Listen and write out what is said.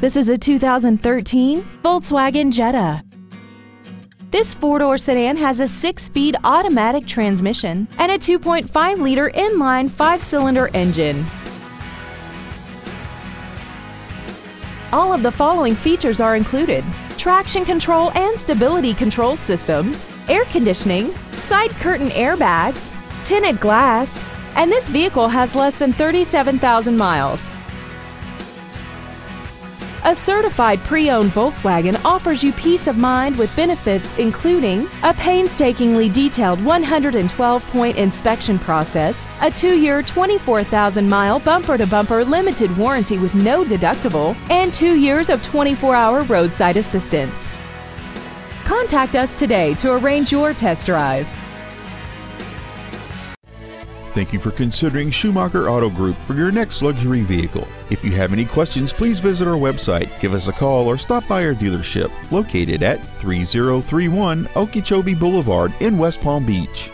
This is a 2013 Volkswagen Jetta. This four-door sedan has a six-speed automatic transmission and a 2.5-liter inline five-cylinder engine. All of the following features are included. Traction control and stability control systems, air conditioning, side curtain airbags, tinted glass, and this vehicle has less than 37,000 miles. A certified pre-owned Volkswagen offers you peace of mind with benefits including a painstakingly detailed 112-point inspection process, a 2-year 24,000-mile bumper-to-bumper limited warranty with no deductible, and 2 years of 24-hour roadside assistance. Contact us today to arrange your test drive. Thank you for considering Schumacher Auto Group for your next luxury vehicle. If you have any questions, please visit our website, give us a call, or stop by our dealership located at 3031 Okeechobee Boulevard in West Palm Beach.